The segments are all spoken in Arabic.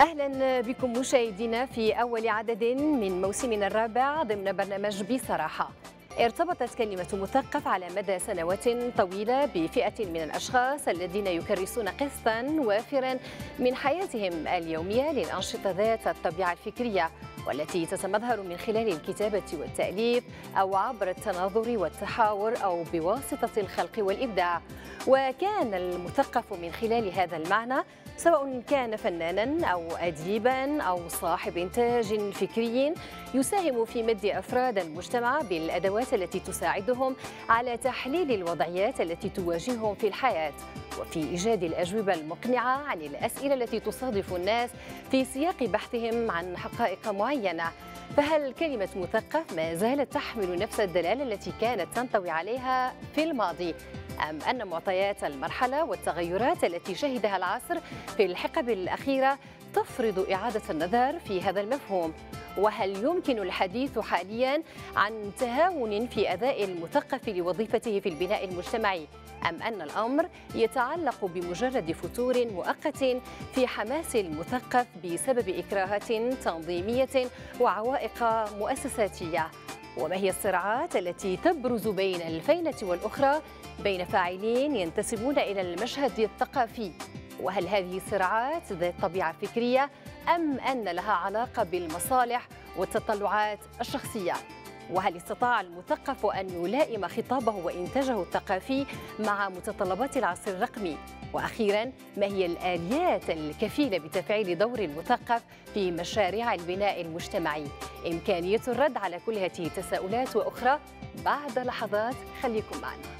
أهلا بكم مشاهدينا في أول عدد من موسمنا الرابع ضمن برنامج بصراحة. ارتبطت كلمة مثقف على مدى سنوات طويلة بفئة من الأشخاص الذين يكرسون قسطا وافرا من حياتهم اليومية للأنشطة ذات الطبيعة الفكرية والتي تتمظهر من خلال الكتابة والتأليف أو عبر التناظر والتحاور أو بواسطة الخلق والإبداع وكان المثقف من خلال هذا المعنى سواء كان فنانا أو أديبا أو صاحب إنتاج فكري يساهم في مد أفراد المجتمع بالأدوات التي تساعدهم على تحليل الوضعيات التي تواجههم في الحياة وفي إيجاد الأجوبة المقنعة عن الأسئلة التي تصادف الناس في سياق بحثهم عن حقائق معينة. فهل كلمة مثقف ما زالت تحمل نفس الدلالة التي كانت تنطوي عليها في الماضي؟ أم أن معطيات المرحلة والتغيرات التي شهدها العصر في الحقب الأخيرة تفرض إعادة النظر في هذا المفهوم. وهل يمكن الحديث حاليا عن تهاون في أداء المثقف لوظيفته في البناء المجتمعي؟ أم أن الأمر يتعلق بمجرد فتور مؤقت في حماس المثقف بسبب إكراهات تنظيمية وعوائق مؤسساتية؟ وما هي الصراعات التي تبرز بين الفينة والأخرى بين فاعلين ينتسبون إلى المشهد الثقافي وهل هذه صراعات ذات طبيعة فكرية أم أن لها علاقة بالمصالح والتطلعات الشخصية؟ وهل استطاع المثقف أن يلائم خطابه وإنتاجه الثقافي مع متطلبات العصر الرقمي؟ وأخيرا ما هي الآليات الكفيلة بتفعيل دور المثقف في مشاريع البناء المجتمعي؟ إمكانية الرد على كل هذه التساؤلات وأخرى بعد لحظات خليكم معنا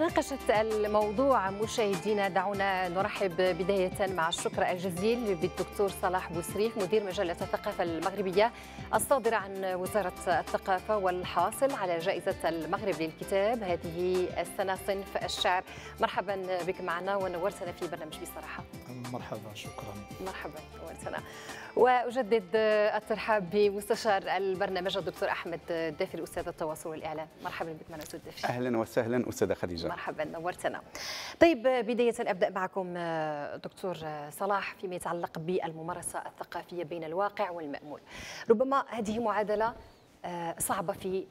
لمناقشة الموضوع مشاهدينا دعونا نرحب بداية مع الشكر الجزيل بالدكتور صلاح بوسريف مدير مجلة الثقافة المغربية الصادرة عن وزارة الثقافة والحاصل على جائزة المغرب للكتاب هذه السنة صنف الشعر. مرحبا بك معنا ونورتنا في برنامج بصراحة. مرحبا شكرا. مرحبا نورتنا. وأجدد الترحاب بمستشار البرنامج الدكتور أحمد الدافي أستاذ التواصل والإعلام. مرحبا بك معنا أستاذ الدافي أهلا وسهلا أستاذة خديجة. مرحبا نورتنا. طيب بداية أبدأ معكم دكتور صلاح فيما يتعلق بالممارسة الثقافية بين الواقع والمأمول. ربما هذه معادلة صعبة في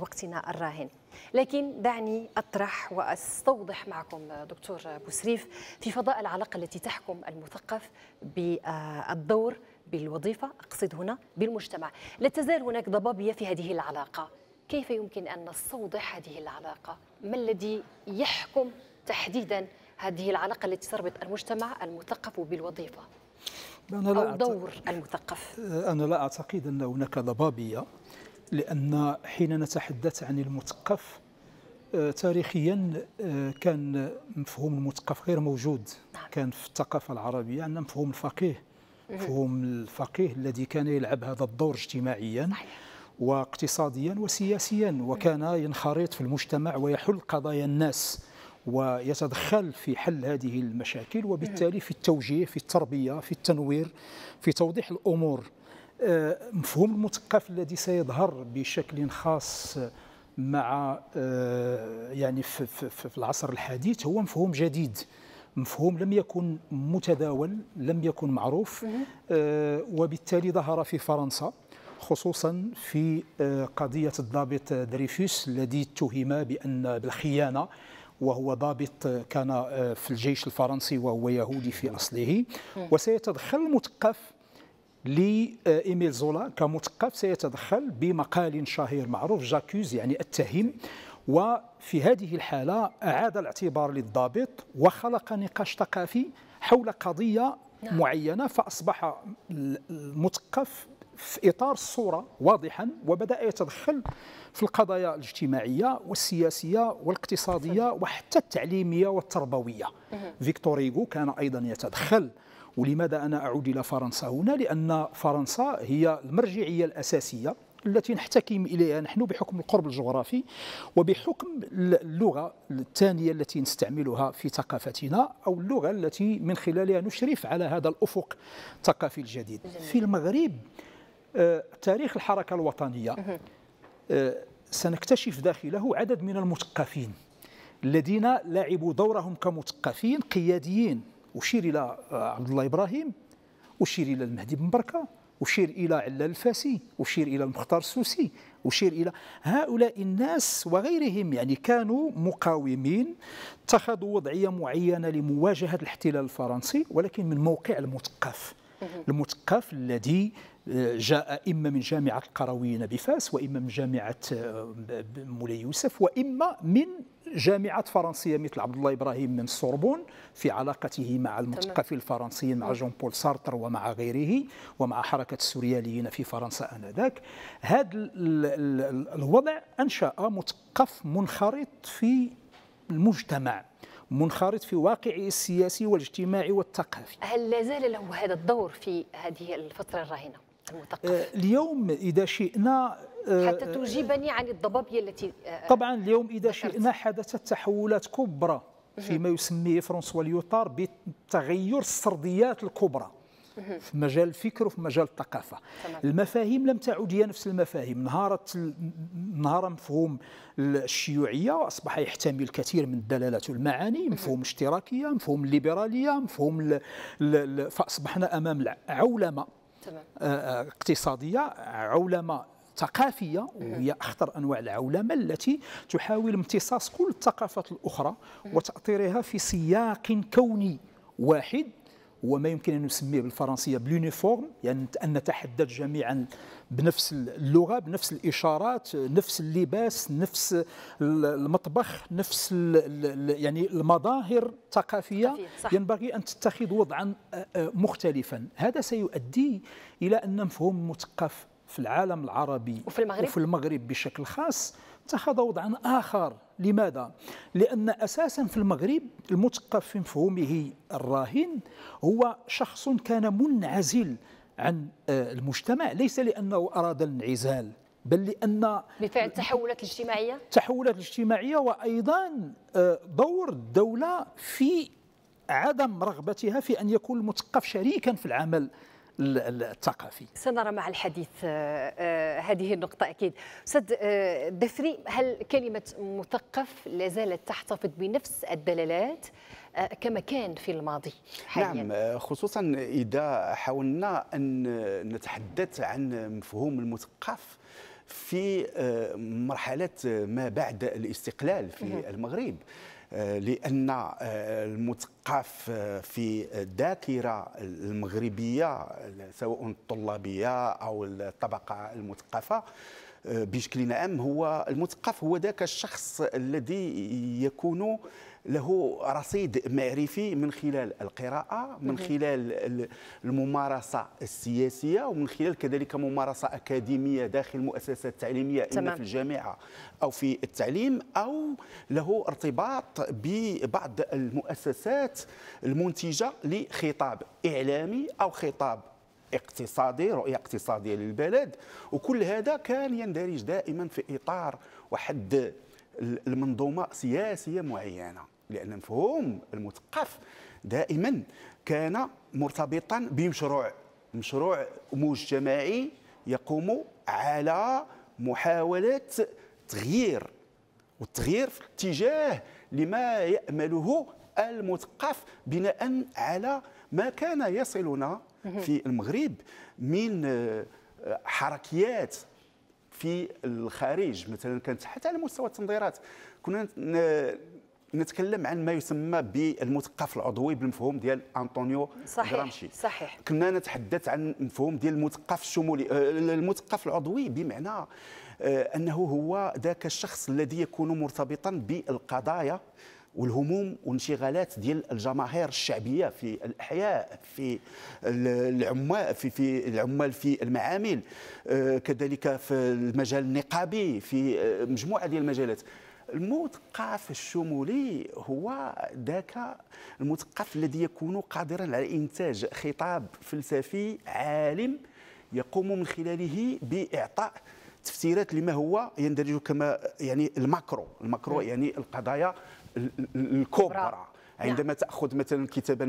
وقتنا الراهن. لكن دعني أطرح وأستوضح معكم دكتور بوسريف في فضاء العلاقة التي تحكم المثقف بالدور بالوظيفة أقصد هنا بالمجتمع. لا تزال هناك ضبابية في هذه العلاقة. كيف يمكن أن نستوضح هذه العلاقة؟ ما الذي يحكم تحديدا هذه العلاقة التي تربط المجتمع المثقف بالوظيفة؟ أنا لا أو دور المثقف؟ أنا لا أعتقد أن هناك ضبابية لأن حين نتحدث عن المثقف تاريخيا كان مفهوم المثقف غير موجود. نعم. كان في الثقافة العربية عندنا مفهوم الفقيه. مفهوم الفقيه الذي كان يلعب هذا الدور اجتماعيا واقتصاديا وسياسيا وكان ينخرط في المجتمع ويحل قضايا الناس ويتدخل في حل هذه المشاكل وبالتالي في التوجيه في التربية في التنوير في توضيح الأمور. مفهوم المثقف الذي سيظهر بشكل خاص مع يعني في, في العصر الحديث هو مفهوم جديد. مفهوم لم يكن متداول لم يكن معروف. وبالتالي ظهر في فرنسا خصوصا في قضية الضابط دريفوس الذي اتهم بأن بالخيانة وهو ضابط كان في الجيش الفرنسي وهو يهودي في أصله. وسيتدخل المثقف لإيميل زولا كمثقف سيتدخل بمقال شهير معروف جاكوز يعني اتهم وفي هذه الحالة أعاد الاعتبار للضابط وخلق نقاش ثقافي حول قضية نعم. معينة فأصبح المثقف في إطار الصورة واضحا وبدأ يتدخل في القضايا الاجتماعية والسياسية والاقتصادية وحتى التعليمية والتربوية. فيكتور إيغو كان أيضا يتدخل. ولماذا أنا أعود إلى فرنسا هنا؟ لأن فرنسا هي المرجعية الأساسية التي نحتكم إليها. نحن بحكم القرب الجغرافي وبحكم اللغة الثانية التي نستعملها في ثقافتنا أو اللغة التي من خلالها نشرف على هذا الأفق الثقافي الجديد. في المغرب آه، تاريخ الحركة الوطنية آه، سنكتشف داخله عدد من المثقفين الذين لعبوا دورهم كمثقفين قياديين. أشير إلى آه، عبد الله إبراهيم أشير إلى المهدي بن بركة أشير إلى علال الفاسي أشير إلى المختار السوسي أشير إلى هؤلاء الناس وغيرهم يعني كانوا مقاومين اتخذوا وضعية معينة لمواجهة الاحتلال الفرنسي ولكن من موقع المثقف. المثقف الذي جاء إما من جامعة القرويين بفاس وإما من جامعة آه، مولاي يوسف وإما من جامعات فرنسية مثل عبد الله إبراهيم من السوربون في علاقته مع المثقفين الفرنسيين مع جون بول سارتر ومع غيره ومع حركة السورياليين في فرنسا آنذاك. هذا الوضع أنشأ مثقف منخرط في المجتمع منخرط في واقعه السياسي والاجتماعي والثقافي. هل لا زال له هذا الدور في هذه الفترة الراهنة؟ آه، اليوم إذا شئنا آه، حتى تجيبني عن الضبابية التي آه، طبعا اليوم إذا شئنا حدثت تحولات كبرى فيما يسميه فرانسوا ليوتار بتغير السرديات الكبرى. في مجال الفكر وفي مجال الثقافة. المفاهيم لم تعد هي نفس المفاهيم. نهارت نهار مفهوم الشيوعية اصبح يحتمل الكثير من الدلالات والمعاني مفهوم اشتراكية مفهوم الليبراليه مفهوم فأصبحنا أمام عولمة. آه، اقتصادية عولمه ثقافية وهي أخطر أنواع العولمة التي تحاول امتصاص كل الثقافات الأخرى وتأطيرها في سياق كوني واحد. وما يمكن أن نسميه بالفرنسية بلونيفورم يعني أن نتحدث جميعا بنفس اللغة بنفس الإشارات نفس اللباس نفس المطبخ نفس يعني المظاهر الثقافية. ينبغي أن تتخذ وضعا مختلفا. هذا سيؤدي إلى أن مفهوم مثقف في العالم العربي وفي المغرب, وفي المغرب بشكل خاص اتخذ وضعا آخر لماذا؟ لأن أساسا في المغرب المثقف في مفهومه الراهن هو شخص كان منعزل عن آه، المجتمع ليس لأنه أراد الانعزال بل لأن بفعل التحولات الاجتماعية التحولات الاجتماعية وأيضا آه، دور الدولة في عدم رغبتها في أن يكون المثقف شريكا في العمل الثقافي. سنرى مع الحديث آه، آه، هذه النقطة أكيد. أستاذ آه، دفري هل كلمة مثقف لا زالت تحتفظ بنفس الدلالات كما كان في الماضي حاليا؟ نعم خصوصا إذا حاولنا أن نتحدث عن مفهوم المثقف في مرحلة ما بعد الاستقلال في المغرب. لأن آه، المثقف آه، في الذاكرة المغربية سواء الطلابية أو الطبقة المثقفة آه، بشكل عام هو المثقف هو ذاك الشخص الذي يكون له رصيد معرفي من خلال القراءة من خلال الممارسة السياسية ومن خلال كذلك ممارسة أكاديمية داخل المؤسسات التعليمية إما في الجامعة أو في التعليم أو له ارتباط ببعض المؤسسات المنتجة لخطاب إعلامي أو خطاب اقتصادي رؤية اقتصادية للبلد. وكل هذا كان يندرج دائما في إطار واحد المنظومة سياسية معينة. لأن مفهوم المثقف دائما كان مرتبطا بمشروع مشروع مجتمعي يقوم على محاولة تغيير والتغيير في اتجاه لما يأمله المثقف بناء على ما كان يصلنا في المغرب من حركيات في الخارج. مثلا كانت حتى على مستوى التنظيرات. كنا نتكلم عن ما يسمى بالمثقف العضوي بالمفهوم ديال أنطونيو صحيح غرامشي صحيح. كنا نتحدث عن مفهوم ديال المثقف الشمولي آه، المثقف العضوي بمعنى آه، أنه هو ذاك الشخص الذي يكون مرتبطا بالقضايا والهموم والانشغالات ديال الجماهير الشعبية في الأحياء في العمال في في العمال في المعامل آه، كذلك في المجال النقابي في مجموعة ديال المجالات. المثقف الشمولي هو ذاك المثقف الذي يكون قادرا على إنتاج خطاب فلسفي عالم يقوم من خلاله بإعطاء تفسيرات لما هو يندرج كما يعني ال macro. ال macro يعني القضايا الكبرى. عندما نعم. تأخذ مثلا كتابا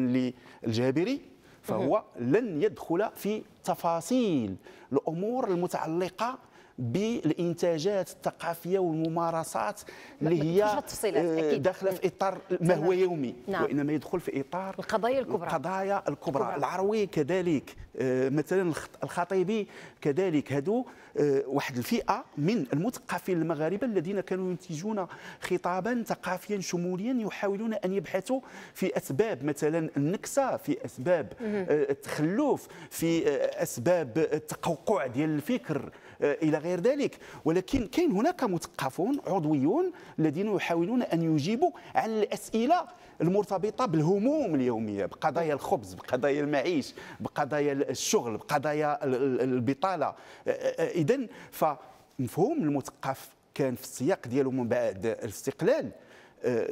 للجابري فهو لن يدخل في تفاصيل الأمور المتعلقة بالإنتاجات الثقافية والممارسات اللي هي آه، داخلة في إطار ما هو يومي نعم. وإنما يدخل في إطار القضايا الكبرى. القضايا الكبرى, الكبرى. العروي كذلك آه، مثلا الخطيبي كذلك. هادو آه، واحد الفئة من المثقفين المغاربة الذين كانوا ينتجون خطابا ثقافيا شموليا يحاولون أن يبحثوا في أسباب مثلا النكسة في أسباب التخلف في أسباب التقوقع ديال الفكر. إلى غير ذلك. ولكن كاين هناك مثقفون عضويون الذين يحاولون أن يجيبوا عن الأسئلة المرتبطة بالهموم اليومية بقضايا الخبز بقضايا المعيش بقضايا الشغل بقضايا البطالة. اذا فمفهوم المثقف كان في السياق ديالو من بعد الاستقلال.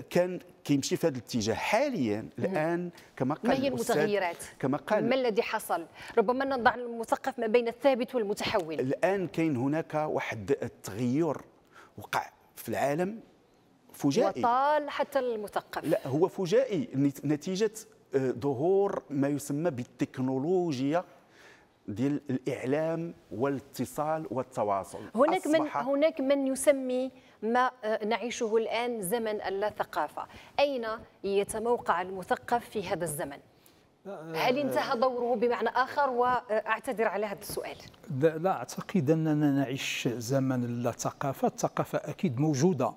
كان كيمشي في هذا الاتجاه. حاليا الآن كما قال ما هي المتغيرات؟ كما قال ما الذي حصل؟ ربما نضع المثقف ما بين الثابت والمتحول. الآن كاين هناك واحد التغير وقع في العالم فجائي. وطال حتى المثقف. لا هو فجائي. نتيجة آه، ظهور ما يسمى بالتكنولوجيا ديال الإعلام والاتصال والتواصل. هناك من هناك من يسمي ما آه، نعيشه الآن زمن اللا ثقافه أين يتموقع المثقف في هذا الزمن؟ هل انتهى دوره بمعنى آخر؟ وأعتذر على هذا السؤال. لا أعتقد أننا نعيش زمن اللا ثقافه الثقافة أكيد موجودة.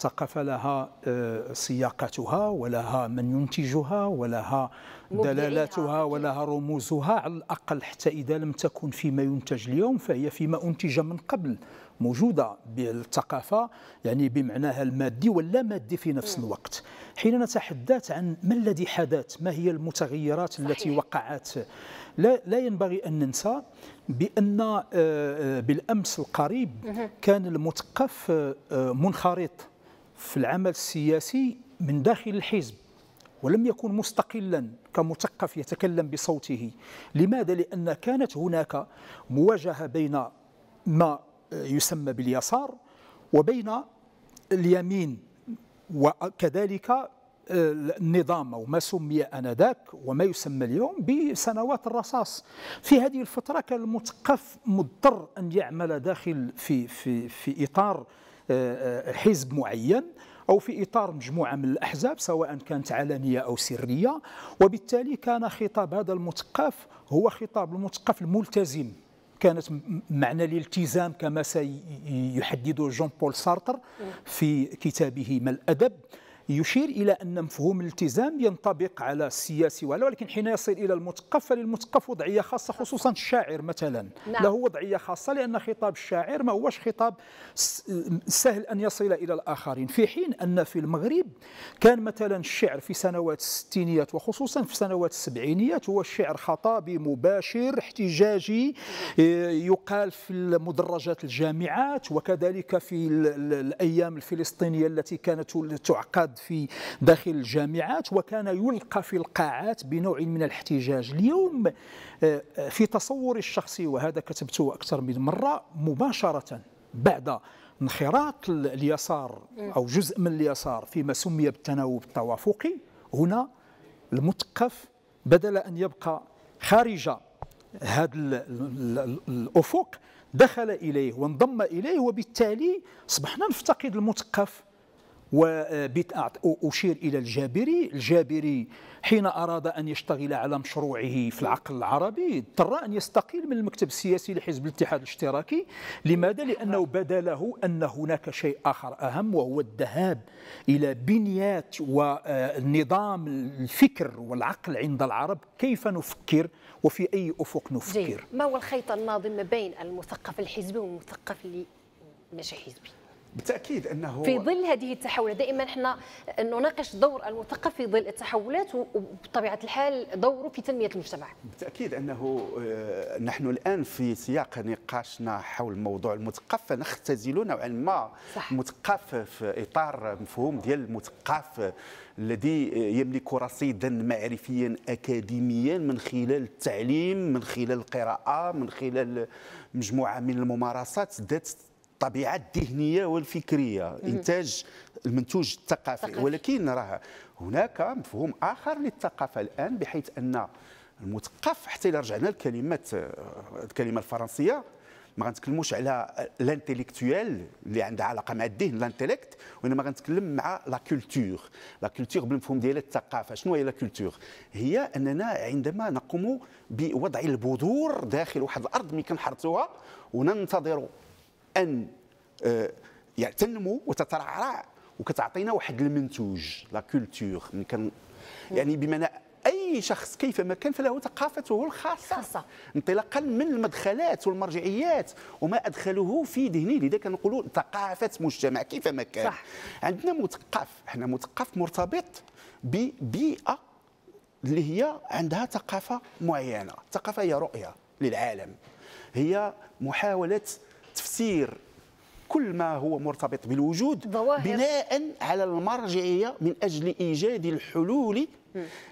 ثقافة لها آه، سياقتها ولها من ينتجها ولها دلالاتها ولها رموزها. على الأقل حتى إذا لم تكن فيما ينتج اليوم فهي فيما أنتج من قبل. موجودة بالثقافة يعني بمعناها المادي واللا مادي في نفس الوقت. حين نتحدث عن ما الذي حدث ما هي المتغيرات صحيح. التي وقعت. لا, لا ينبغي أن ننسى بأن آه، آه، بالأمس القريب كان المثقف آه، منخرط في العمل السياسي من داخل الحزب ولم يكن مستقلا كمثقف يتكلم بصوته. لماذا؟ لأن كانت هناك مواجهة بين ما يسمى باليسار وبين اليمين وكذلك النظام أو ما سمي آنذاك وما يسمى اليوم بسنوات الرصاص. في هذه الفترة كان المثقف مضطر أن يعمل داخل في, في, في إطار آه، آه، حزب معين أو في إطار مجموعة من الأحزاب سواء كانت علنية أو سرية. وبالتالي كان خطاب هذا المثقف هو خطاب المثقف الملتزم. كانت معنى الالتزام كما سيحدده جون بول سارتر في كتابه ما الأدب. يشير إلى أن مفهوم الالتزام ينطبق على السياسي ولا ولكن حين يصل إلى المثقف فللمثقف وضعية خاصة خصوصا الشاعر مثلا. نعم. له وضعية خاصة لأن خطاب الشاعر ما هوش خطاب سهل أن يصل إلى الآخرين. في حين أن في المغرب كان مثلا الشعر في سنوات الستينيات وخصوصا في سنوات السبعينيات هو الشعر خطابي مباشر احتجاجي يقال في مدرجات الجامعات وكذلك في الأيام الفلسطينية التي كانت تعقد في داخل الجامعات وكان يلقى في القاعات بنوع من الاحتجاج. اليوم آه، في تصوري الشخصي وهذا كتبته أكثر من مرة مباشرة بعد انخراط اليسار أو جزء من اليسار فيما سمي بالتناوب التوافقي. هنا المثقف بدل أن يبقى خارج هذا الأفق دخل إليه وانضم إليه وبالتالي أصبحنا نفتقد المثقف وأشير إلى الجابري. الجابري حين أراد أن يشتغل على مشروعه في العقل العربي اضطر أن يستقيل من المكتب السياسي لحزب الاتحاد الاشتراكي. لماذا؟ لأنه بدا له أن هناك شيء آخر أهم وهو الذهاب إلى بنيات ونظام الفكر والعقل عند العرب. كيف نفكر؟ وفي أي أفق نفكر. ما هو الخيط الناظم بين المثقف الحزبي والمثقف اللي ماشي حزبي. بالتأكيد أنه في ظل هذه التحولات دائما إحنا نناقش دور المثقف في ظل التحولات وبطبيعة الحال دوره في تنمية المجتمع بالتأكيد أنه آه، نحن الآن في سياق نقاشنا حول موضوع المثقف فنختزل نوعا ما. المثقف في إطار مفهوم ديال المثقف الذي يملك رصيدا معرفيا اكاديميا من خلال التعليم من خلال القراءة من خلال مجموعة من الممارسات ذات الطبيعة الذهنية والفكرية. إنتاج المنتوج الثقافي. ولكن راه هناك مفهوم آخر للثقافة الآن بحيث أن المثقف حتى اذا رجعنا لكلمه الكلمة الفرنسية ما غنتكلموش على l'intellectuel اللي عندها علاقة مع الذهن l'intellect وإنما غنتكلم مع la culture la culture بالمفهوم ديال الثقافة. شنو هي la culture هي أننا عندما نقوم بوضع البذور داخل واحد الأرض ملي كنحرثوها وننتظر أن آه، يعني تنمو وتترعرع. وكتعطينا واحد المنتوج لا كولتور يعني بمعنى أي شخص كيفما كان فله ثقافته الخاصة. خاصة. انطلاقا من المدخلات والمرجعيات وما ادخله في ذهنه لذلك نقولوا ثقافة مجتمع كيفما كان. صح. عندنا مثقف إحنا مثقف مرتبط ببيئة اللي هي عندها ثقافة معينة. ثقافة هي رؤية للعالم. هي محاولة تفسير كل ما هو مرتبط بالوجود ظواهر. بناء على المرجعية من أجل إيجاد الحلول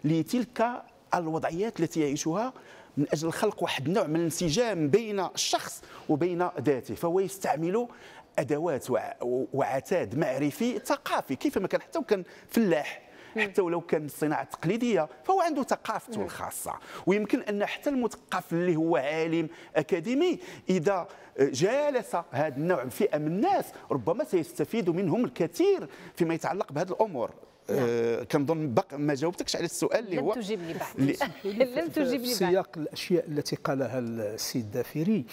لتلك الوضعيات التي يعيشها من أجل خلق واحد النوع من الانسجام بين الشخص وبين ذاته. فهو يستعمل أدوات وعتاد معرفي ثقافي. كيفما كان حتى وكان فلاح حتى ولو كان الصناعه التقليديه فهو عنده ثقافته الخاصة. ويمكن أن حتى المثقف اللي هو عالم أكاديمي إذا جالس هذا النوع فئه من الناس ربما سيستفيد منهم الكثير فيما يتعلق بهذه الأمور. نعم. آه كنظن ما جاوبتكش على السؤال اللي هو لم تجيبني بعد. لم تجيبني بعد. سياق الأشياء التي قالها السيد دافيري.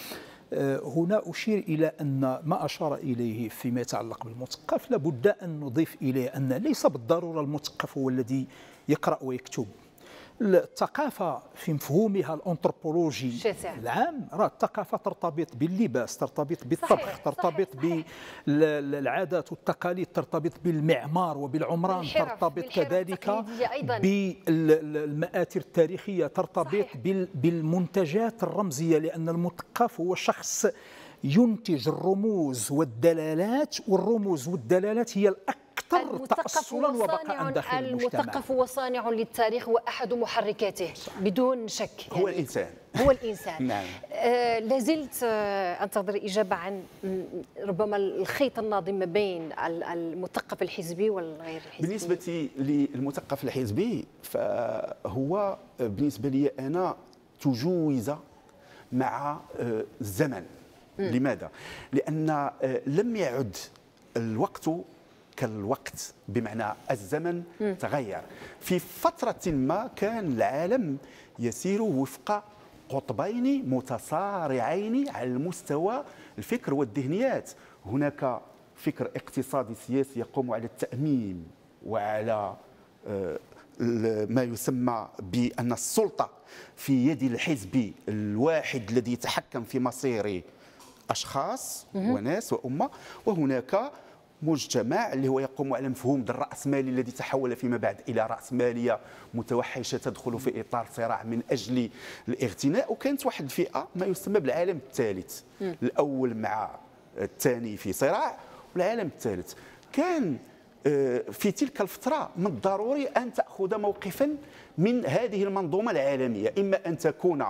هنا أشير إلى أن ما أشار إليه فيما يتعلق بالمثقف لابد أن نضيف إليه أن ليس بالضرورة المثقف هو الذي يقرأ ويكتب. الثقافة في مفهومها الأنثروبولوجي العام راه الثقافة ترتبط باللباس ترتبط بالطبخ صحيح ترتبط بالعادات والتقاليد ترتبط بالمعمار وبالعمران ترتبط كذلك بالمآثر التاريخية ترتبط صحيح. بالمنتجات الرمزية لأن المثقف هو شخص ينتج الرموز والدلالات والرموز والدلالات هي الأكثر تاصلا وبقاء داخل المجتمع. المثقف هو صانع للتاريخ وأحد محركاته. بدون شك. يعني هو الإنسان. هو الإنسان. نعم. آه لازلت آه أنتظر إجابة عن ربما الخيط الناظم ما بين المثقف الحزبي والغير الحزبي. بالنسبة للمثقف الحزبي فهو بالنسبة لي أنا تجوز مع آه، الزمن لماذا؟ لأن آه، لم يعد الوقت كالوقت بمعنى الزمن م. تغير في فترة ما كان العالم يسير وفق قطبين متصارعين على المستوى الفكر والذهنيات هناك فكر اقتصادي سياسي يقوم على التأمين وعلى آه، ما يسمى بأن السلطة في يد الحزب الواحد الذي يتحكم في مصير أشخاص وناس وأمة وهناك مجتمع اللي هو يقوم على مفهوم الرأسمالي الذي تحول فيما بعد إلى رأسمالية متوحشة تدخل في إطار صراع من أجل الاغتناء. وكانت واحد الفئة ما يسمى بالعالم الثالث. الأول مع الثاني في صراع والعالم الثالث. كان آه، في تلك الفترة من الضروري أن تأخذ موقفا من هذه المنظومة العالمية. إما أن تكون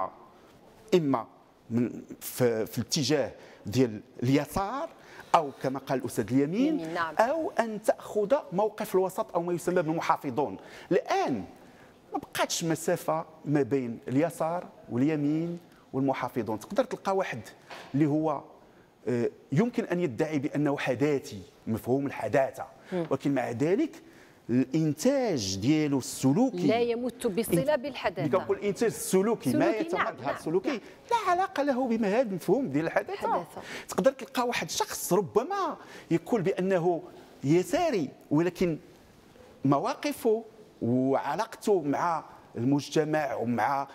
إما من في, في الاتجاه ديال اليسار أو كما قال الأستاذ اليمين نعم. أو أن تأخذ موقف الوسط أو ما يسمى بالمحافظون. الان ما بقاتش مسافة ما بين اليسار واليمين والمحافظون. تقدر تلقى واحد اللي هو آه، يمكن أن يدعي بأنه حداثي مفهوم الحداثة. ولكن مع ذلك الإنتاج ديالو السلوكي. لا يمت بصلة بالحداثه كنقول الانتاج السلوكي, سلوكي ما يتمظهر نعم سلوكي نعم. لا علاقة له بما هذا المفهوم ديال الحداثة. تقدر تلقى واحد الشخص ربما يقول بأنه يساري ولكن مواقفه وعلاقته مع المجتمع ومع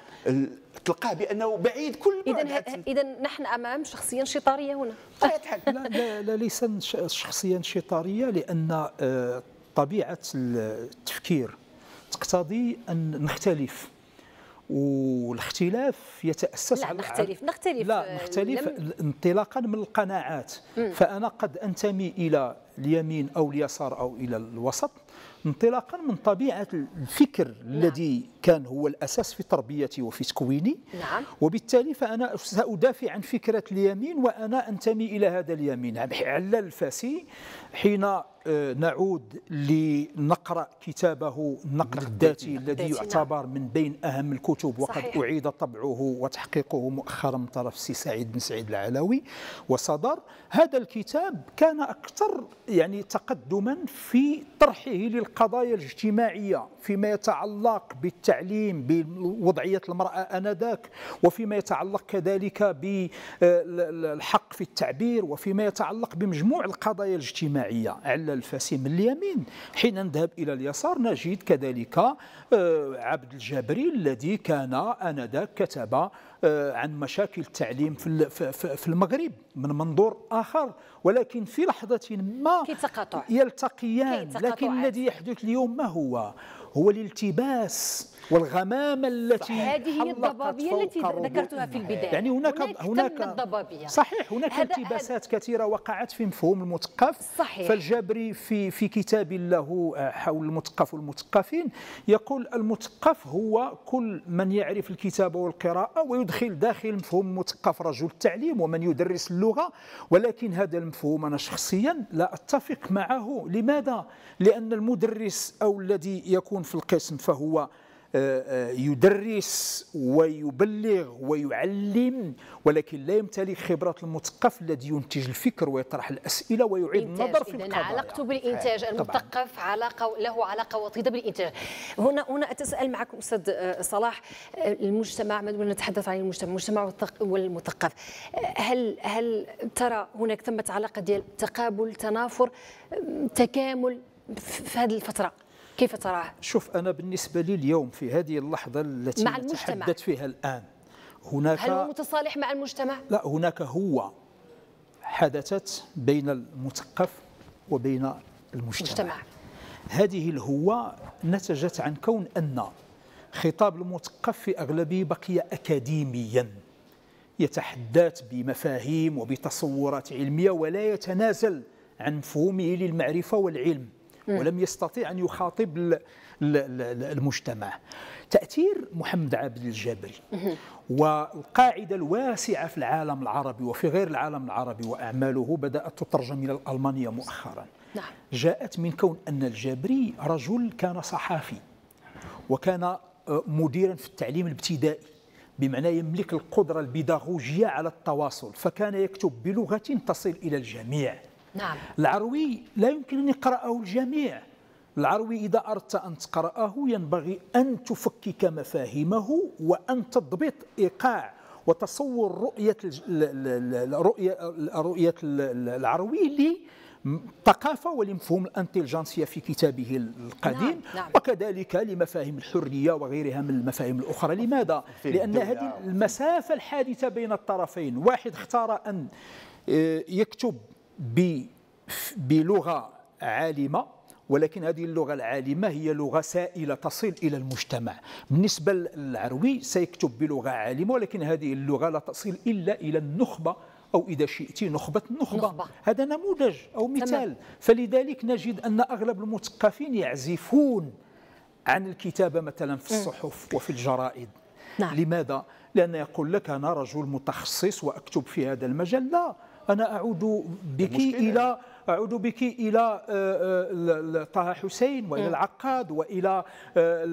تلقاه بأنه بعيد كل اذا اذا نحن أمام شخصية انشطاريه هنا. لا, لا, لا ليس شخصية انشطاريه لأن آه، طبيعة التفكير تقتضي أن نختلف والاختلاف يتأسس لا نختلف نختلف لا نختلف لم... انطلاقا من القناعات م. فأنا قد أنتمي إلى اليمين أو اليسار أو إلى الوسط انطلاقا من طبيعة الفكر نعم. الذي كان هو الأساس في تربيتي وفي تكويني نعم. وبالتالي فأنا سأدافع عن فكرة اليمين وأنا أنتمي إلى هذا اليمين علال الفاسي حين آه، نعود لنقرأ كتابه النقد الذاتي الذي. يعتبر من بين أهم الكتب وقد صحيح. أعيد طبعه وتحقيقه مؤخرا من طرف السي سعيد بن سعيد العلوي وصدر هذا الكتاب كان أكثر يعني تقدما في طرحه للقضايا الاجتماعية فيما يتعلق بالتعليم بوضعية المرأة آنذاك وفيما يتعلق كذلك بالحق في التعبير وفيما يتعلق بمجموع القضايا الاجتماعية على الفاسي من اليمين. حين نذهب إلى اليسار نجد كذلك آه، عبد الجابري الذي كان آنذاك كتب آه، عن مشاكل التعليم في في المغرب من منظور آخر. ولكن في لحظة ما يلتقيان لكن الذي يحدث اليوم ما هو؟ هو الالتباس والغمامة التي هذه هي الضبابية التي ذكرتها في البداية. يعني هناك هناك, صحيح هناك التباسات كثيرة وقعت في مفهوم المثقف. صحيح. فالجابري في في كتاب له آه، حول المثقف والمثقفين يقول المثقف هو كل من يعرف الكتابة والقراءة ويدخل داخل مفهوم المثقف رجل التعليم ومن يدرس اللغة. ولكن هذا المفهوم أنا شخصيا لا أتفق معه. لماذا؟ لأن المدرس أو الذي يكون في القسم فهو يدرس ويبلغ ويعلم ولكن لا يمتلك خبرة المثقف الذي ينتج الفكر ويطرح الأسئلة ويعيد النظر في القضايا. علاقته بالإنتاج المثقف علاقة له علاقة وطيدة بالإنتاج. هنا هنا أتساءل معكم أستاذ آه، صلاح. المجتمع ما نتحدث عن المجتمع المجتمع والمثقف. هل هل ترى هناك ثمة علاقة ديال تقابل تنافر تكامل في هذه الفترة؟ كيف تراه؟ شوف أنا بالنسبة لي اليوم في هذه اللحظة التي مع نتحدث فيها الآن هناك هل هو متصالح مع المجتمع؟ لا هناك هو حدثت بين المثقف وبين المجتمع مجتمع. هذه الهوة نتجت عن كون أن خطاب المثقف في أغلبه بقي أكاديميا يتحدث بمفاهيم وبتصورات علمية ولا يتنازل عن مفهومه للمعرفة والعلم ولم يستطيع أن يخاطب المجتمع. تأثير محمد عابد الجابري والقاعدة الواسعة في العالم العربي وفي غير العالم العربي وأعماله بدأت تترجم إلى الألمانية مؤخرا. نعم. جاءت من كون أن الجابري رجل كان صحافي وكان آه، مديرا في التعليم الابتدائي بمعنى يملك القدرة البيداغوجية على التواصل فكان يكتب بلغة تصل إلى الجميع. نعم العروي لا يمكن أن يقرأه الجميع العروي إذا أردت أن تقرأه ينبغي أن تفكك مفاهيمه وأن تضبط إيقاع وتصور رؤية رؤية رؤية العروي للثقافة ولمفهوم الانتلجنسية في كتابه القديم نعم. نعم. وكذلك لمفاهيم الحرية وغيرها من المفاهيم الأخرى لماذا؟ لأن هذه المسافة الحادثة بين الطرفين واحد اختار أن آه، يكتب بلغة عالمة ولكن هذه اللغة العالمة هي لغة سائلة تصل إلى المجتمع بالنسبة للعروي سيكتب بلغة عالمة ولكن هذه اللغة لا تصل إلا إلى النخبة أو إذا شئت نخبة النخبة نخبة. هذا نموذج أو مثال تمام. فلذلك نجد أن أغلب المثقفين يعزفون عن الكتابة مثلا في الصحف وفي الجرائد نعم. لماذا؟ لأن يقول لك أنا رجل متخصص وأكتب في هذا المجال لا أنا أعود بك إلى أعود بك إلى آه، آه، طه حسين وإلى العقاد وإلى آه،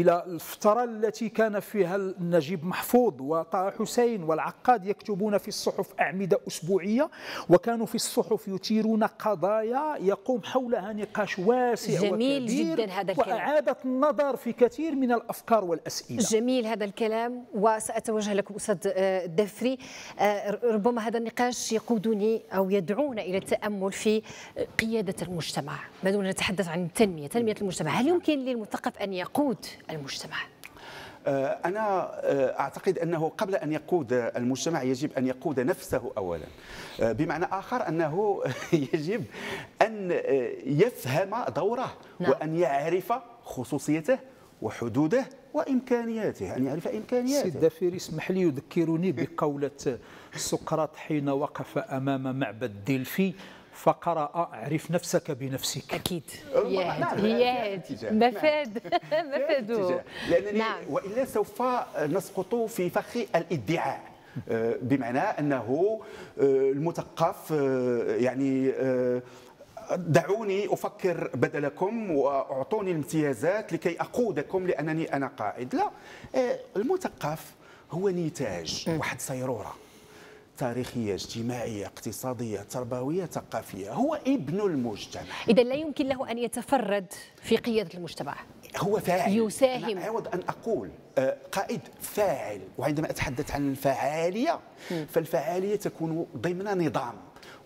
إلى الفترة التي كان فيها نجيب محفوظ وطه حسين والعقاد يكتبون في الصحف أعمدة أسبوعية وكانوا في الصحف يثيرون قضايا يقوم حولها نقاش واسع جميل وكبير جدا هذا الكلام. وأعادت النظر في كثير من الأفكار والأسئلة. جميل هذا الكلام وسأتوجه لكم أستاذ الدفري ربما هذا النقاش يقودني أو يدعونا إلى التأمل في قيادة المجتمع ما دون نتحدث عن التنمية تنمية المجتمع هل يمكن للمثقف أن يقود المجتمع؟ آه، أنا آه، أعتقد أنه قبل أن يقود المجتمع يجب أن يقود نفسه اولا آه، بمعنى آخر أنه يجب أن يفهم دوره نعم. وأن يعرف خصوصيته وحدوده وإمكانياته أن يعرف إمكانياته. سيد دافير اسمح لي يذكرني بقولة سقراط حين وقف أمام معبد ديلفي فقرأ أعرف نفسك بنفسك. أكيد. يا مفاد مفاد لأنني نعم. وإلا سوف نسقط في فخ الإدعاء آه، بمعنى أنه آه، المثقف آه، يعني دعوني أفكر بدلكم وأعطوني الامتيازات لكي أقودكم لأنني أنا قائد. لا المثقف هو نتاج واحد سيروره تاريخية اجتماعية اقتصادية تربوية ثقافية. هو ابن المجتمع. إذا لا يمكن له أن يتفرد في قيادة المجتمع. هو فاعل. يساهم. عوض أن أقول آه، قائد فاعل وعندما أتحدث عن الفعالية فالفعالية تكون ضمن نظام.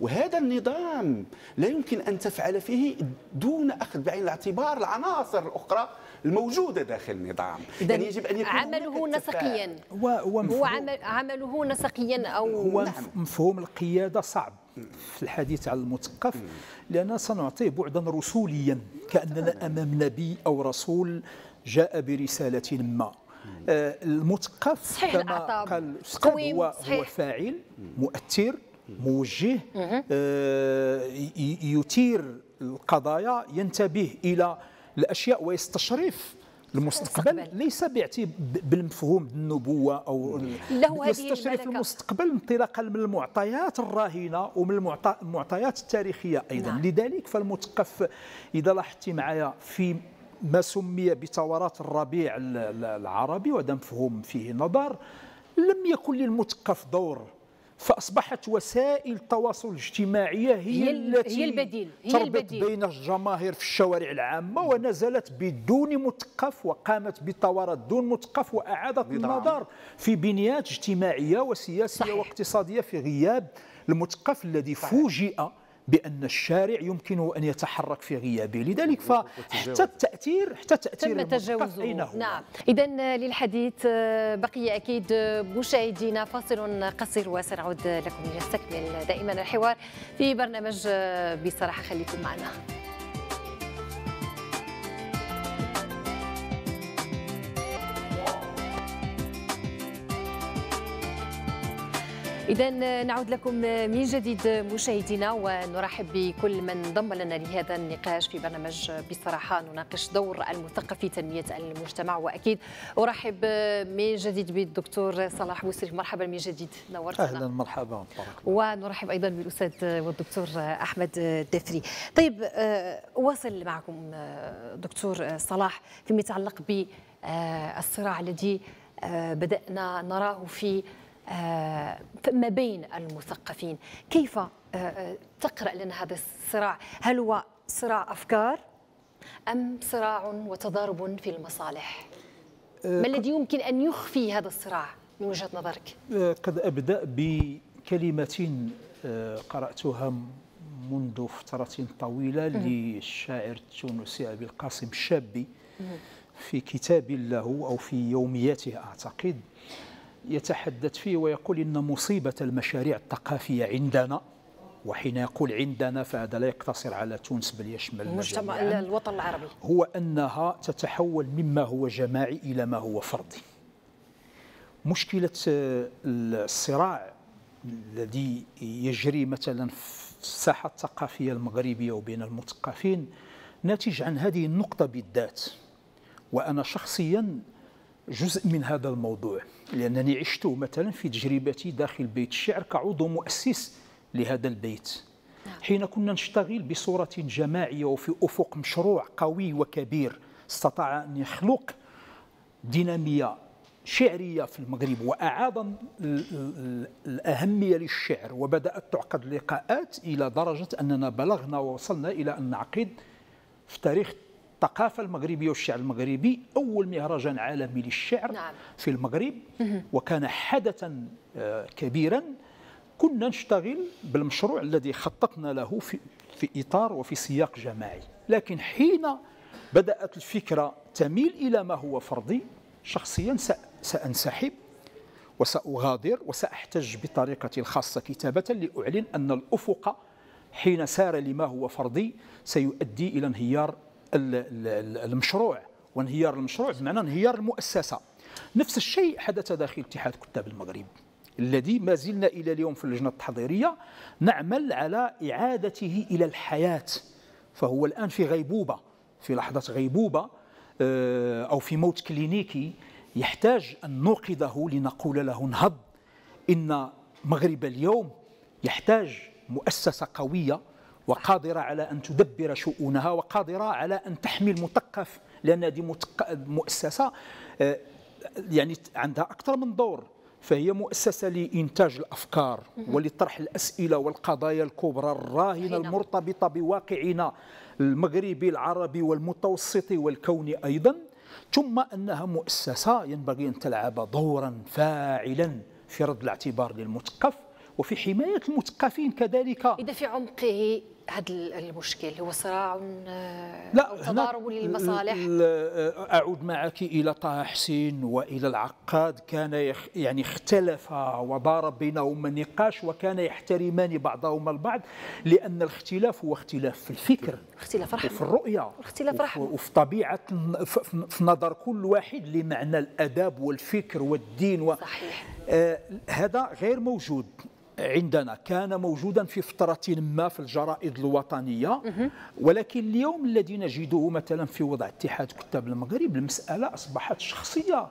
وهذا النظام لا يمكن أن تفعل فيه دون أخذ بعين الاعتبار العناصر الأخرى الموجودة داخل النظام. يعني يجب أن يكون عمله نسقيا. هو, هو عمله نسقيا أو هو نعم. مفهوم القيادة صعب في الحديث عن المثقف لأننا سنعطيه بعدا رسوليا كأننا أمام نبي أو رسول جاء برسالة ما. آه، المثقف كما قال هو, هو فاعل مؤثر موجه آه يثير القضايا ينتبه إلى الأشياء ويستشرف المستقبل ليس بالمفهوم النبوة أو يستشرف المستقبل انطلاقا من المعطيات الراهنة ومن المعطيات التاريخية أيضا. نعم. لذلك فالمثقف إذا لاحظت معايا في ما سمي بثورات الربيع العربي وهذا مفهوم فيه نظر لم يكن للمثقف دور فأصبحت وسائل التواصل الاجتماعيه هي, هي التي هي البديل هي تربط البديل. بين الجماهير في الشوارع العامة ونزلت بدون مثقف وقامت بثورات دون مثقف وأعادت النظر في بنيات اجتماعية وسياسية صحيح. واقتصادية في غياب المثقف الذي فوجئ بأن الشارع يمكنه أن يتحرك في غيابه. لذلك فحتى التأثير حتى تأثير تم تجاوزه. هو نعم. إذا للحديث بقي أكيد مشاهدينا فاصل قصير وسنعود لكم لنستكمل دائما الحوار في برنامج بصراحة خليكم معنا. إذا نعود لكم من جديد مشاهدينا ونرحب بكل من انضم لنا لهذا النقاش في برنامج بصراحة نناقش دور المثقف في تنمية المجتمع. وأكيد أرحب من جديد بالدكتور صلاح بوسري. مرحبا من جديد نورتنا. أهلا مرحبا ونرحب أيضا بالأستاذ والدكتور أحمد الدفري طيب أواصل معكم دكتور صلاح فيما يتعلق بالصراع الذي بدأنا نراه في آه، ما بين المثقفين. كيف آه، آه، تقرأ لنا هذا الصراع؟ هل هو صراع أفكار أم صراع وتضارب في المصالح؟ ما الذي يمكن أن يخفي هذا الصراع من وجهة نظرك؟ قد أبدأ بكلمة قرأتها منذ فترة طويلة للشاعر التونسي أبي القاسم الشابي في كتاب له أو في يومياته أعتقد. يتحدث فيه ويقول إن مصيبة المشاريع الثقافية عندنا وحين يقول عندنا فهذا لا يقتصر على تونس بل يشمل المجتمع الوطن العربي. هو أنها تتحول مما هو جماعي إلى ما هو فردي. مشكلة الصراع الذي يجري مثلا في الساحة الثقافية المغربية وبين المثقفين ناتج عن هذه النقطة بالذات وأنا شخصيا جزء من هذا الموضوع. لأنني عشت مثلا في تجربتي داخل بيت الشعر كعضو مؤسس لهذا البيت نعم. حين كنا نشتغل بصورة جماعية وفي أفق مشروع قوي وكبير استطاع أن يخلق دينامية شعرية في المغرب وأعاد الأهمية للشعر وبدأت تعقد لقاءات إلى درجة أننا بلغنا ووصلنا إلى أن نعقد في تاريخ الثقافة المغربية والشعر المغربي أول مهرجان عالمي للشعر نعم. في المغرب. وكان حدثا آه، كبيرا. كنا نشتغل بالمشروع الذي خططنا له في, في إطار وفي سياق جماعي. لكن حين بدأت الفكرة تميل إلى ما هو فردي شخصيا سأنسحب وسأغادر وسأحتج بطريقتي الخاصة كتابة لأعلن أن الأفق حين سار لما هو فرضي سيؤدي إلى انهيار المشروع وانهيار المشروع بمعنى انهيار المؤسسة. نفس الشيء حدث داخل اتحاد كتاب المغرب الذي ما زلنا إلى اليوم في اللجنة التحضيرية نعمل على إعادته إلى الحياة فهو الآن في غيبوبة في لحظة غيبوبة آه، أو في موت كلينيكي يحتاج أن نوقظه لنقول له انهض إن مغرب اليوم يحتاج مؤسسة قوية وقادرة على أن تدبر شؤونها وقادرة على أن تحمي المثقف لأن هذه مؤسسة آه، يعني عندها أكثر من دور فهي مؤسسة لإنتاج الأفكار ولطرح الأسئلة والقضايا الكبرى الراهنة المرتبطة بواقعنا المغربي العربي والمتوسط والكوني أيضا. ثم أنها مؤسسة ينبغي أن تلعب دورا فاعلا في رد الاعتبار للمثقف. وفي حماية المثقفين كذلك. إذا في عمقه هذا المشكل هو صراع آه، لا تضارب للمصالح؟ أعود معك إلى طه حسين وإلى العقاد. كان يعني اختلف وضارب بينهما النقاش وكان يحترمان بعضهما البعض لأن الاختلاف هو اختلاف في الفكر اختلاف رحمة. وفي الرؤية اختلاف رحمة. وفي طبيعة في نظر كل واحد لمعنى الأدب والفكر والدين و... صحيح. آه هذا غير موجود. عندنا كان موجودا في فترة ما في الجرائد الوطنية. ولكن اليوم الذي نجده مثلا في وضع اتحاد كتاب المغرب المسألة أصبحت شخصية.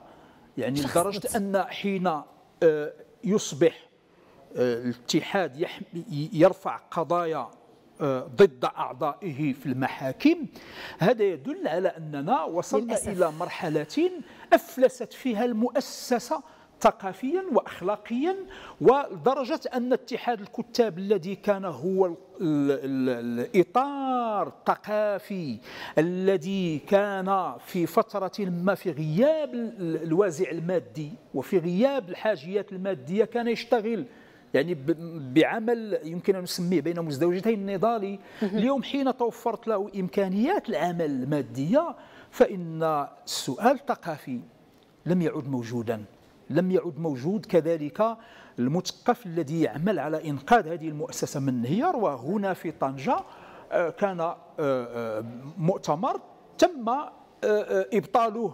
يعني لدرجة أن حين آه، يصبح آه، الاتحاد يرفع قضايا آه، ضد أعضائه في المحاكم هذا يدل على أننا وصلنا للأسف. إلى مرحلة أفلست فيها المؤسسة ثقافيا واخلاقيا ولدرجة أن اتحاد الكتاب الذي كان هو الإطار الثقافي الذي كان في فترة ما في غياب الوازع المادي وفي غياب الحاجيات المادية كان يشتغل يعني بعمل يمكن أن نسميه بين مزدوجتين نضالي. اليوم حين توفرت له إمكانيات العمل المادية فإن السؤال الثقافي لم يعد موجودا. لم يعد موجود كذلك المثقف الذي يعمل على إنقاذ هذه المؤسسة من انهيار وهنا في طنجة آه، كان آه، آه، مؤتمر تم إبطاله.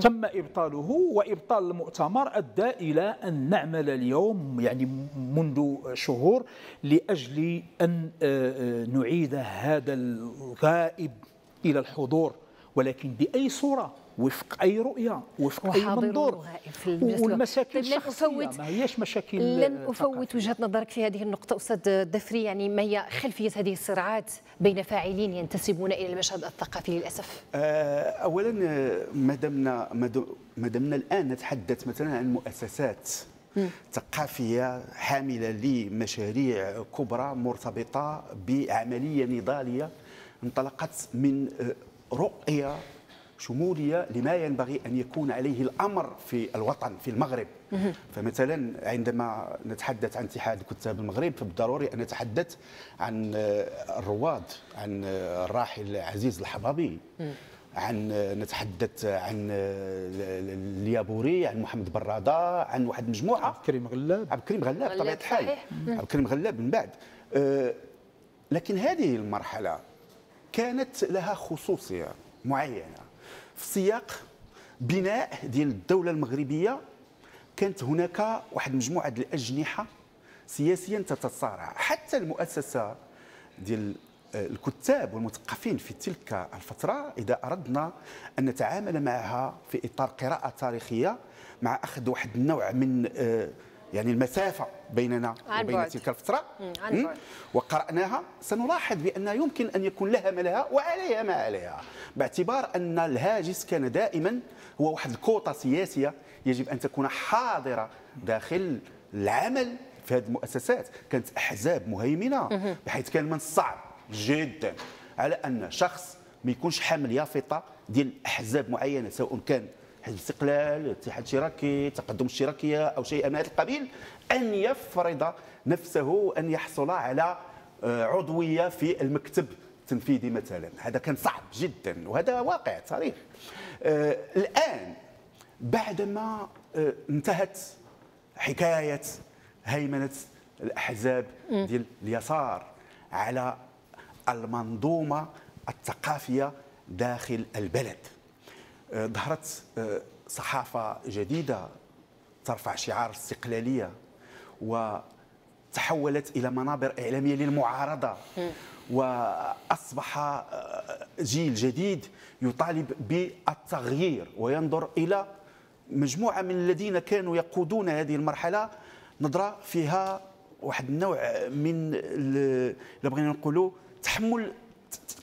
تم إبطاله وإبطال المؤتمر أدى إلى أن نعمل اليوم يعني منذ شهور لأجل أن نعيد هذا الغائب إلى الحضور ولكن بأي صورة؟ وفق أي رؤية وفق أي منظور. والمشاكل طيب لن افوت ما هيش مشاكل لن أفوت وجهة نظرك في هذه النقطة أستاذ الدفري يعني ما هي خلفية هذه الصراعات بين فاعلين ينتسبون إلى المشهد الثقافي للأسف؟ آه، اولا ما دمنا ما دمنا الآن نتحدث مثلا عن مؤسسات ثقافية حاملة لمشاريع كبرى مرتبطة بعملية نضالية انطلقت من آه، رؤيه شمولية لما ينبغي أن يكون عليه الأمر في الوطن في المغرب. فمثلا عندما نتحدث عن اتحاد كتاب المغرب فبالضروري أن نتحدث عن الرواد عن الراحل عزيز الحبابي. عن نتحدث عن اليابوري عن محمد برادة عن واحد المجموعه عبد الكريم غلاب. عبد الكريم غلاب بطبيعه الحال. عبد الكريم غلاب من بعد. أه، لكن هذه المرحلة كانت لها خصوصية معينة. في سياق بناء ديال الدولة المغربية. كانت هناك واحد مجموعة الأجنحة سياسيا تتصارع. حتى المؤسسة ديال آه، الكتاب والمثقفين في تلك الفترة إذا أردنا أن نتعامل معها في إطار قراءة تاريخية مع أخذ واحد النوع من آه، يعني المسافة بيننا وبين تلك الفترة. وقرأناها. سنلاحظ بأن يمكن أن يكون لها ما لها وعليها ما عليها باعتبار أن الهاجس كان دائما هو واحد الكوطة سياسية يجب أن تكون حاضرة داخل العمل في هذه المؤسسات. كانت أحزاب مهيمنة بحيث كان من الصعب جدا على أن شخص ما يكونش حامل يافطة ديال أحزاب معينة سواء كان حزب الاستقلال الاتحاد الاشتراكي التقدم الاشتراكيه أو شيء من هذا القبيل أن يفرض نفسه أن يحصل على آه، عضوية في المكتب التنفيذي مثلا. هذا كان صعب جدا وهذا واقع صريح. آه، الآن بعدما آه، انتهت حكاية هيمنة الأحزاب ديال اليسار على المنظومة الثقافية داخل البلد. ظهرت آه، صحافة جديدة ترفع شعار الاستقلاليه وتحولت إلى منابر إعلامية للمعارضة. وأصبح آه، جيل جديد يطالب بالتغيير وينظر إلى مجموعة من الذين كانوا يقودون هذه المرحلة. نظرة فيها واحد النوع من الا بغينا نقولوا تحمل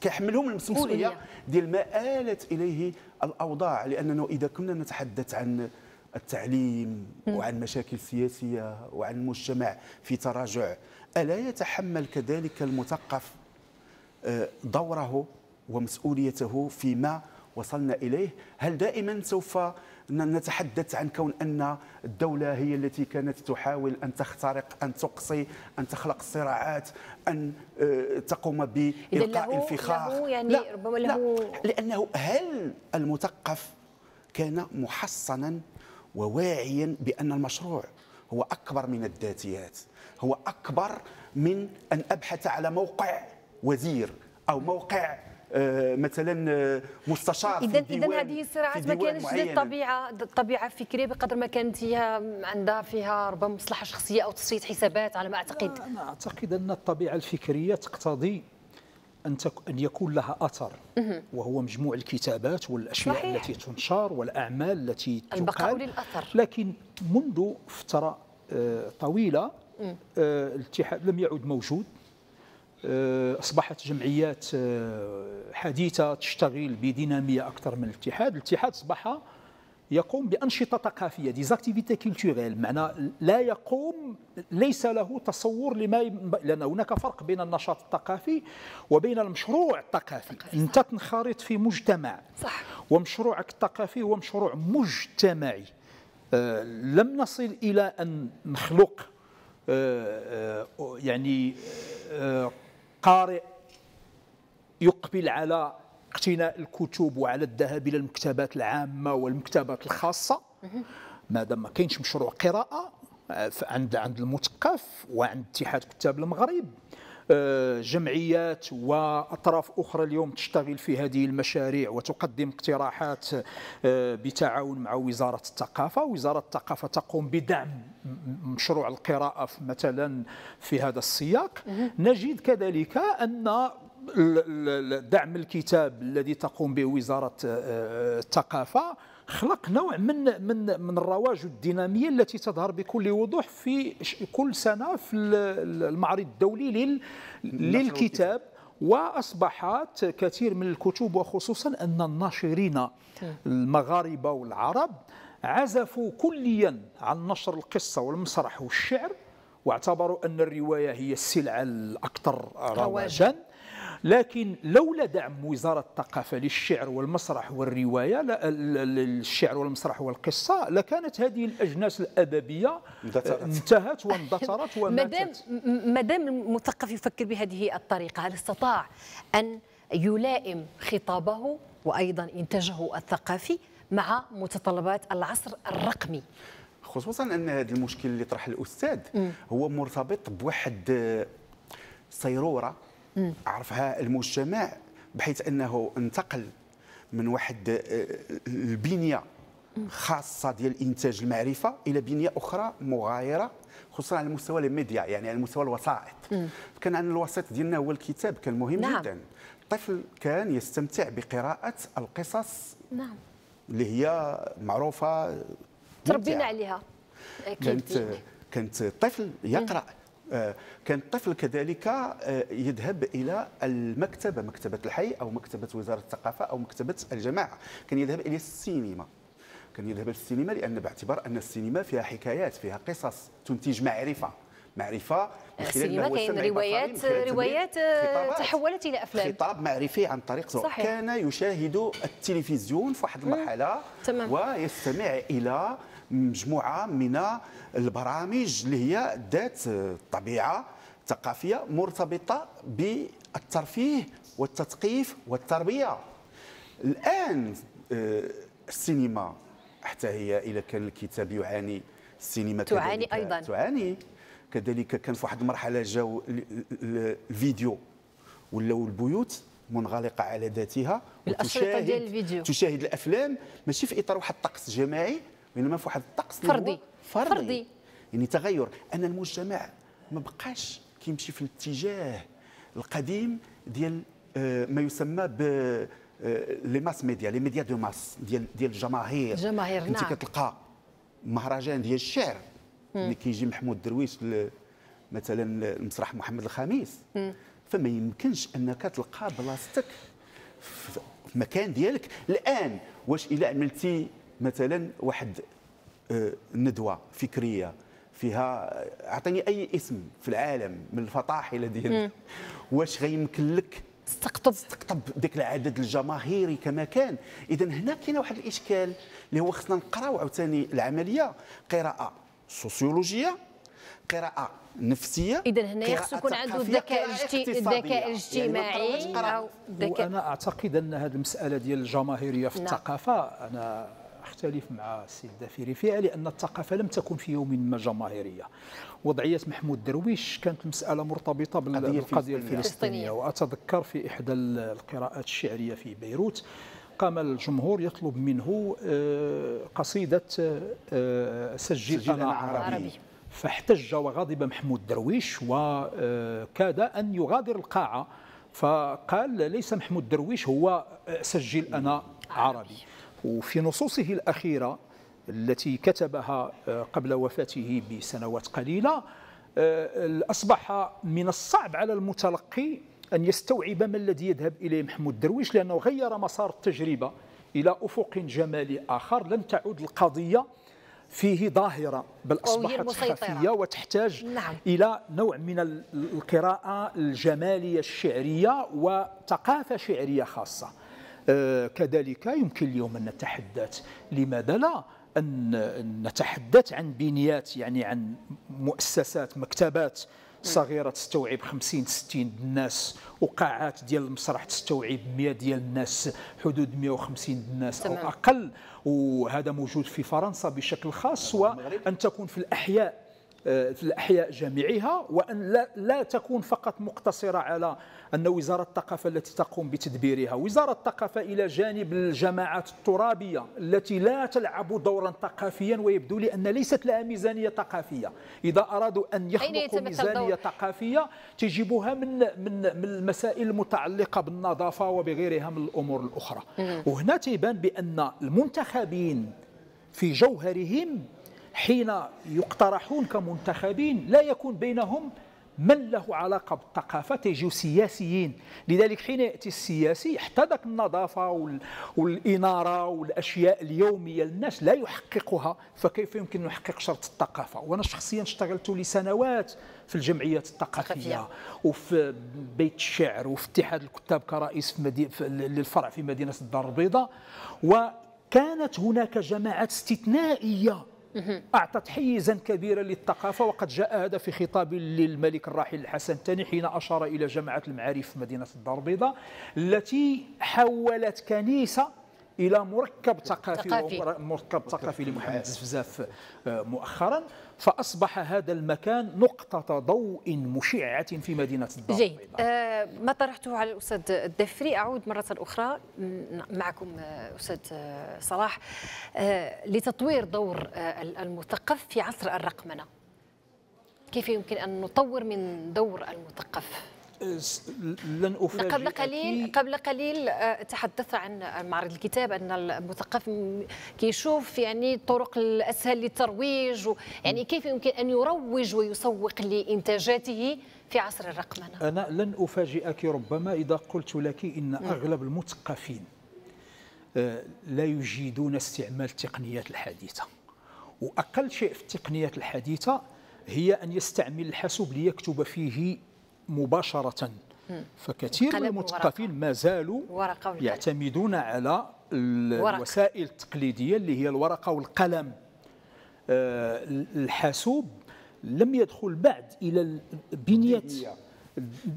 كيحملهم المسؤولية ديال ما آلت إليه الأوضاع لأنه إذا كنا نتحدث عن التعليم وعن مشاكل سياسية وعن مجتمع في تراجع ألا يتحمل كذلك المثقف آه، دوره ومسؤوليته فيما وصلنا إليه؟ هل دائما سوف نتحدث عن كون أن الدولة هي التي كانت تحاول أن تخترق أن تقصي أن تخلق صراعات أن آه، تقوم بإلقاء الفخاخ له يعني لا ربما له لا لأنه هل المثقف كان محصنا وواعيا بأن المشروع هو أكبر من الذاتيات هو أكبر من أن أبحث على موقع وزير أو موقع مثلا آه، مستشار اذا اذا هذه الصراعات ما كانتش الطبيعة الطبيعة الفكريه بقدر ما كانت هي عندها فيها ربما مصلحة شخصية أو تصفيه حسابات على ما أعتقد. أنا أعتقد أن الطبيعة الفكرية تقتضي أن, أن يكون لها أثر وهو مجموع الكتابات والأشياء صحيح. التي تنشر والأعمال التي تقال. للأثر. لكن منذ فترة آه، طويلة الاتحاد لم يعد موجود. آه، أصبحت جمعيات آه، حديثة تشتغل بدينامية أكثر من الاتحاد. الاتحاد أصبح يقوم بأنشطة ثقافية des activités culturelles معنى لا يقوم ليس له تصور لما لأن هناك فرق بين النشاط الثقافي وبين المشروع الثقافي. أنت تنخرط في مجتمع صح. ومشروعك الثقافي هو مشروع مجتمعي. آه لم نصل إلى أن نخلق آه آه يعني آه قارئ يقبل على اقتناء الكتب وعلى الذهاب إلى المكتبات العامة والمكتبات الخاصة. ما دام ما كاينش مشروع قراءة عند عند المثقف وعند اتحاد كتاب المغرب جمعيات وأطراف أخرى اليوم تشتغل في هذه المشاريع وتقدم اقتراحات آه، بتعاون مع وزارة الثقافة، وزارة الثقافة تقوم بدعم مشروع القراءة مثلا في هذا السياق، نجد كذلك أن دعم الكتاب الذي تقوم به وزارة آه، الثقافة خلق نوع من من من الرواج الدينامية التي تظهر بكل وضوح في كل سنة في المعرض الدولي للكتاب. وأصبحت كثير من الكتب وخصوصا أن الناشرين المغاربة والعرب عزفوا كليا عن نشر القصة والمسرح والشعر واعتبروا أن الرواية هي السلعه الأكثر رواجا. لكن لولا دعم وزارة الثقافة للشعر والمسرح والرواية الشعر والمسرح والقصة لكانت هذه الأجناس الأدبية انتهت واندثرت وماتت. مادام المثقف يفكر بهذه الطريقة هل استطاع أن يلائم خطابه وأيضا إنتاجه الثقافي مع متطلبات العصر الرقمي؟ خصوصا أن هذا المشكل اللي طرح الأستاذ هو مرتبط بواحد صيرورة عرفها المجتمع بحيث أنه انتقل من واحد آه، البنية خاصة ديال إنتاج المعرفة إلى بنية أخرى مغايرة خصوصا على مستوى الميديا يعني على مستوى الوسائط. كان عندنا الوسيط ديالنا هو الكتاب كان مهم نعم. جدا. الطفل كان يستمتع بقراءة القصص نعم. اللي هي معروفة تربينا عليها. كانت كانت الطفل يقرأ كان الطفل كذلك آه، يذهب إلى المكتبة مكتبة الحي أو مكتبة وزارة الثقافة أو مكتبة الجماعة. كان يذهب إلى السينما. كان يذهب للسينما لأن باعتبار أن السينما فيها حكايات فيها قصص تنتج معرفة. معرفة من خلال السينما كاين روايات روايات آه، تحولت إلى أفلام. خطاب معرفي عن طريق صحيح. كان يشاهد التلفزيون في واحد المرحلة تمام. ويستمع إلى مجموعة من البرامج اللي هي ذات طبيعة ثقافية مرتبطة بالترفيه والتثقيف والتربية. الآن آه، السينما حتى هي اذا كان الكتاب يعاني السينما تعاني أيضا. تعاني. كذلك كان في واحد المرحلة جاو الفيديو ولاو البيوت منغلقة على ذاتها الأشرطة ديال الفيديو. تشاهد الأفلام ماشي في إطار واحد الطقس جماعي وانما في واحد الطقس فردي. فردي, فردي. يعني تغير. أن المجتمع ما بقاش كيمشي في الاتجاه القديم ديال آه، ما يسمى ب les mass media les médias de masse ديال ديال الجماهير. الجماهير نعم. انت كتلقى مهرجان ديال الشعر. اللي كيجي محمود درويش مثلا المسرح محمد الخامس فما يمكنش أنك تلقى بلاصتك في المكان ديالك. الآن واش الا عملتي مثلا واحد آه، ندوة فكرية فيها أعطيني أي اسم في العالم من الفطاحله ديال واش غيمكن لك تستقطب تستقطب ذاك العدد الجماهيري كما كان. اذا هنا كاين واحد الإشكال اللي هو خصنا نقراو عاوتاني العملية. قراءة سوسيولوجية قراءة نفسية اذا هنا خصو يكون عنده الذكاء الذكاء الاجتماعي يعني أو وأنا أعتقد أن هذه المسألة ديال الجماهيرية في نعم. الثقافة أنا اختلف مع السيد دافيري فيها لأن الثقافة لم تكن في يوم ما جماهيرية. وضعية محمود درويش كانت المساله مرتبطة بالقضية الفلسطينية. وأتذكر في إحدى القراءات الشعرية في بيروت قام الجمهور يطلب منه آه، قصيدة آه، سجل, سجل أنا عربي, عربي. فاحتج وغضب محمود درويش وكاد أن يغادر القاعة. فقال ليس محمود درويش هو سجل أنا عربي. وفي نصوصه الأخيرة التي كتبها قبل وفاته بسنوات قليلة أصبح من الصعب على المتلقي أن يستوعب ما الذي يذهب إليه محمود درويش لأنه غير مسار التجربة إلى أفق جمالي آخر. لن تعود القضية فيه ظاهرة بل أصبحت خفية وتحتاج نعم. إلى نوع من القراءة الجمالية الشعرية وثقافة شعرية خاصة. آه كذلك يمكن اليوم أن نتحدث. لماذا لا؟ أن نتحدث عن بنيات يعني عن مؤسسات مكتبات صغيرة تستوعب 50 60 الناس وقاعات ديال المسرح تستوعب 100 ديال الناس حدود 150 الناس أو أقل. وهذا موجود في فرنسا بشكل خاص وان تكون في الأحياء آه، في الأحياء جميعها وأن لا, لا تكون فقط مقتصرة على أن وزارة الثقافة التي تقوم بتدبيرها وزارة الثقافة إلى جانب الجماعات الترابية التي لا تلعب دورا ثقافيا ويبدو لي أن ليست لها ميزانية ثقافية. إذا أرادوا أن يخلقوا ميزانية ثقافية تجيبها من, من, من المسائل المتعلقة بالنظافة وبغيرها من الأمور الأخرى. وهنا تيبان بأن المنتخبين في جوهرهم حين يقترحون كمنتخبين لا يكون بينهم من له علاقة بالثقافة تيجيو سياسيين لذلك حين يأتي السياسي حتى ذاك النظافة والإنارة والأشياء اليومية للناس لا يحققها فكيف يمكن نحقق شرط الثقافة؟ وأنا شخصيا اشتغلت لسنوات في الجمعيات الثقافية وفي بيت الشعر وفي اتحاد الكتاب كرئيس في مدينة للفرع في مدينة الدار البيضاء وكانت هناك جماعات استثنائية أعطت حيزا كبيرا للثقافة وقد جاء هذا في خطاب للملك الراحل الحسن الثاني حين أشار إلى جماعة المعارف في مدينة الدار البيضاء التي حولت كنيسة إلى مركب ثقافي مركب ثقافي لمحمد الزفزاف آه، مؤخرا. فأصبح هذا المكان نقطة ضوء مشعة في مدينة الدار جيد. آه ما طرحته على الأستاذ الدفري أعود مرة أخرى معكم آه، أستاذ آه، صلاح آه لتطوير دور آه المثقف في عصر الرقمنة. كيف يمكن أن نطور من دور المثقف؟ لن أفاجئك. قبل قليل قبل قليل آه، تحدثت عن معرض الكتاب أن المثقف كيشوف يعني الطرق الأسهل للترويج يعني كيف يمكن أن يروج ويسوق لإنتاجاته في عصر الرقمنة؟ أنا لن أفاجئك ربما إذا قلت لك إن أغلب المثقفين آه، لا يجيدون استعمال التقنيات الحديثه وأقل شيء في التقنيات الحديثه هي أن يستعمل الحاسوب ليكتب فيه مباشرة. فكثير من المثقفين ما زالوا يعتمدون على الوسائل التقليدية اللي هي الورقة والقلم. آه، الحاسوب لم يدخل بعد إلى بنية.